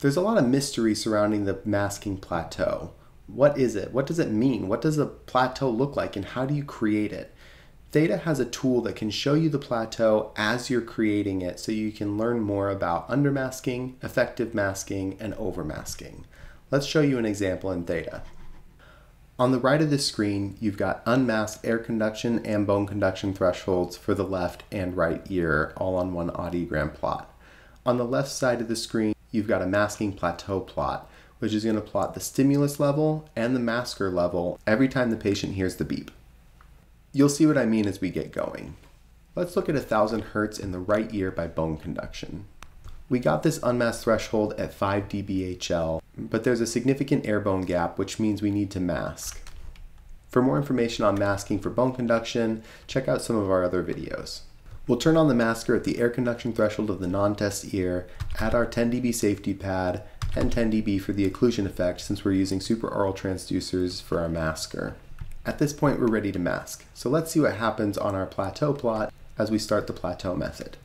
There's a lot of mystery surrounding the masking plateau. What is it? What does it mean? What does a plateau look like and how do you create it? Theta has a tool that can show you the plateau as you're creating it so you can learn more about undermasking, effective masking, and overmasking. Let's show you an example in Theta. On the right of the screen, you've got unmasked air conduction and bone conduction thresholds for the left and right ear all on one audiogram plot. On the left side of the screen, you've got a masking plateau plot, which is going to plot the stimulus level and the masker level every time the patient hears the beep. You'll see what I mean as we get going. Let's look at 1000 Hz in the right ear by bone conduction. We got this unmasked threshold at 5 dBHL, but there's a significant air bone gap, which means we need to mask. For more information on masking for bone conduction, check out some of our other videos. We'll turn on the masker at the air conduction threshold of the non-test ear, add our 10 dB safety pad, and 10 dB for the occlusion effect since we're using supraaural transducers for our masker. At this point, we're ready to mask. So let's see what happens on our plateau plot as we start the plateau method.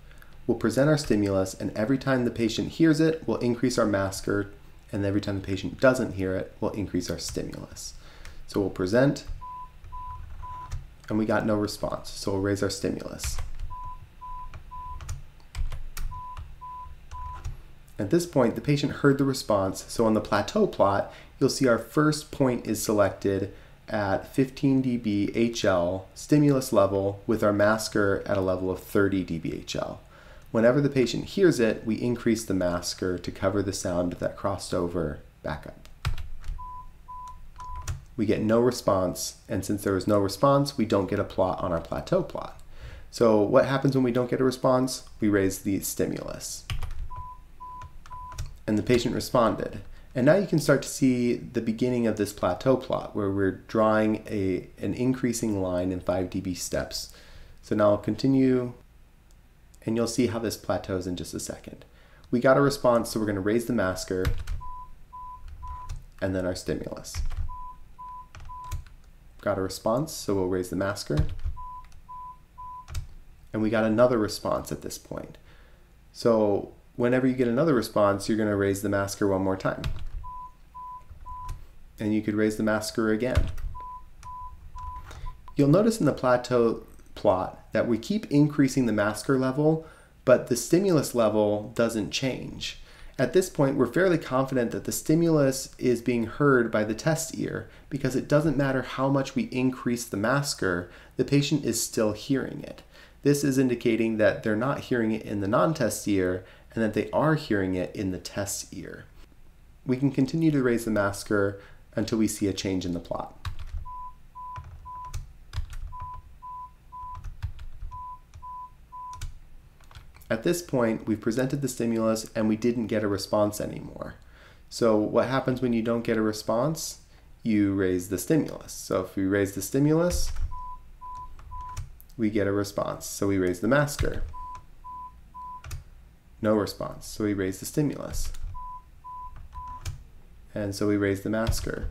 We'll present our stimulus, and every time the patient hears it, we'll increase our masker, and every time the patient doesn't hear it, we'll increase our stimulus. So we'll present, and we got no response, so we'll raise our stimulus. At this point, the patient heard the response, so on the plateau plot, you'll see our first point is selected at 15 dB HL stimulus level with our masker at a level of 30 dB HL. Whenever the patient hears it, we increase the masker to cover the sound that crossed over back up. We get no response, and since there is no response, we don't get a plot on our plateau plot. So what happens when we don't get a response? We raise the stimulus and the patient responded. And now you can start to see the beginning of this plateau plot where we're drawing a, an increasing line in 5 dB steps. So now I'll continue and you'll see how this plateaus in just a second. We got a response, so we're going to raise the masker and then our stimulus. Got a response, so we'll raise the masker. And we got another response at this point. So whenever you get another response, you're going to raise the masker one more time. And you could raise the masker again. You'll notice in the plateau plot that we keep increasing the masker level, but the stimulus level doesn't change. At this point, we're fairly confident that the stimulus is being heard by the test ear because it doesn't matter how much we increase the masker, the patient is still hearing it. This is indicating that they're not hearing it in the non-test ear and that they are hearing it in the test ear. We can continue to raise the masker until we see a change in the plot. At this point, we've presented the stimulus and we didn't get a response anymore. So what happens when you don't get a response? You raise the stimulus. So if we raise the stimulus, we get a response. So we raise the masker. No response. So we raise the stimulus. And so we raise the masker.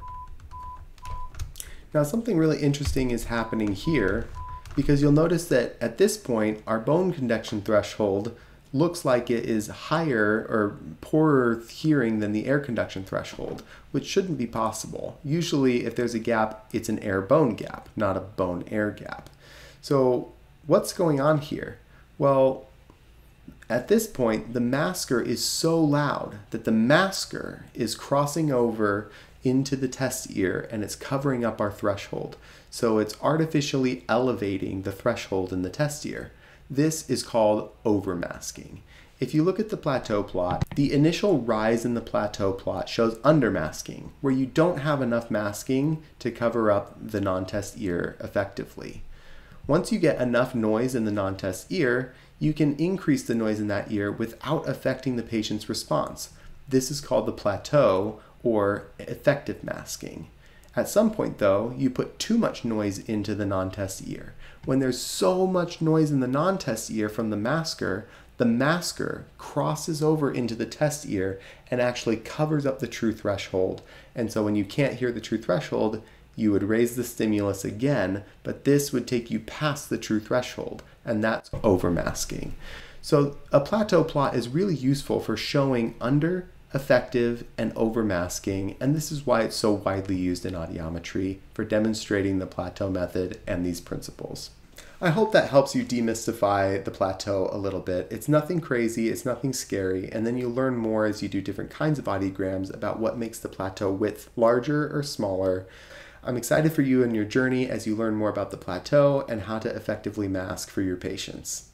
Now something really interesting is happening here because you'll notice that at this point our bone conduction threshold looks like it is higher or poorer hearing than the air conduction threshold, which shouldn't be possible. Usually if there's a gap, it's an air-bone gap, not a bone-air gap. So what's going on here? Well, at this point, the masker is so loud that the masker is crossing over into the test ear and it's covering up our threshold. So it's artificially elevating the threshold in the test ear. This is called overmasking. If you look at the plateau plot, the initial rise in the plateau plot shows undermasking, where you don't have enough masking to cover up the non-test ear effectively. Once you get enough noise in the non-test ear, you can increase the noise in that ear without affecting the patient's response. This is called the plateau or effective masking. At some point though, you put too much noise into the non-test ear. When there's so much noise in the non-test ear from the masker, the masker crosses over into the test ear and actually covers up the true threshold. And so when you can't hear the true threshold, you would raise the stimulus again, but this would take you past the true threshold, and that's overmasking. So a plateau plot is really useful for showing under, effective, and overmasking, and this is why it's so widely used in audiometry for demonstrating the plateau method and these principles. I hope that helps you demystify the plateau a little bit. It's nothing crazy, it's nothing scary, and then you learn more as you do different kinds of audiograms about what makes the plateau width larger or smaller. I'm excited for you and your journey as you learn more about the plateau and how to effectively mask for your patients.